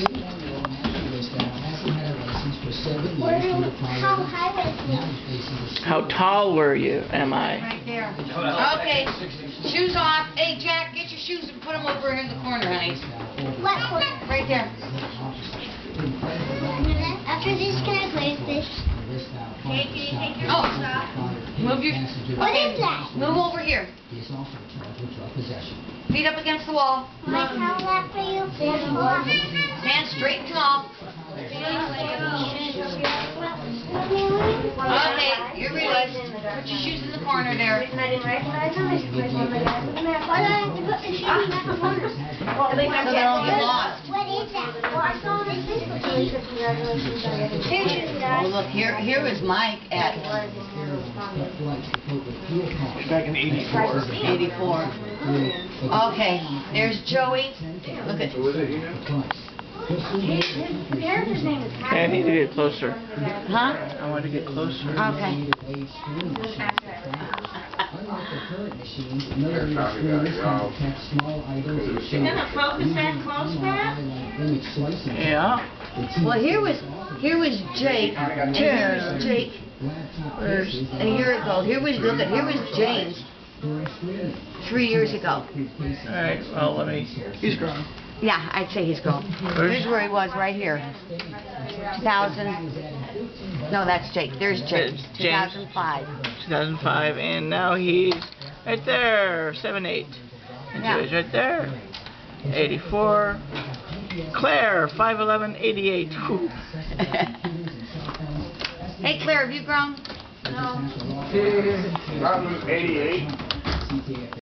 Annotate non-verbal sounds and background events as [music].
41-year-old naturalist that hasn't had a license for seven Where years do, due to how litigation. high was Now it? he's facing a How tall were you, am I? Right there. Okay, shoes off. Hey, Jack, get your shoes and put them over here in the corner, honey. What? Right there. After this, can I play with this? Oh, move your, What is that? move over here. He is also charged with drug possession. Feet up against the wall. Mike, how that for you? Hands straight and tall. Okay, you realize, put your shoes in the corner there. I didn't recognize him. I to put the shoes in the corner? So they won't get lost. What is that? Well, I saw this. Congratulations on guys. Oh, look, here, here is Mike at. Back in '84. eighty-four. Okay, there's Joey. Look at, Was it you know? His his character's name is I need to get closer. huh? I want to get closer. Okay. Unlike the current machines, millimeter screens can detect small items and show. gonna focus that close, Pat? Yeah. Well, here was, here was Jake, and here's Jake, Laptop a year ago. Here was, look at, here was James, three years ago. All right, well, let me, he's grown. Yeah, I'd say he's gone. Here's where he was, right here. 2000, no, that's Jake. There's Jake. It's James. 2005. 2005, and now he's right there, 7, 8. And Yeah. Joey's right there, 84. Claire, 5'11", 88. [laughs] Whew. Hey, Claire, have you grown? Probably '88. CTFA